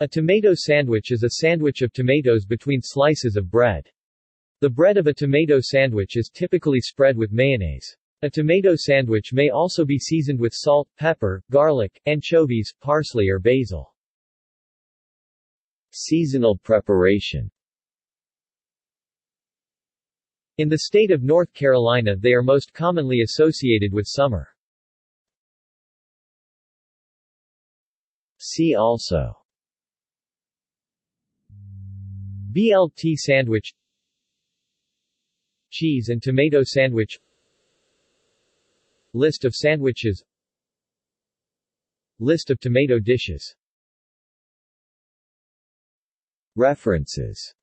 A tomato sandwich is a sandwich of tomatoes between slices of bread. The bread of a tomato sandwich is typically spread with mayonnaise. A tomato sandwich may also be seasoned with salt, pepper, garlic, anchovies, parsley or basil. Seasonal preparation In the state of North Carolina they are most commonly associated with summer. See also BLT sandwich Cheese and tomato sandwich List of sandwiches List of tomato dishes. References